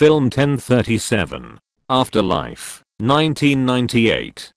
Film 1037. Afterlife. 1998.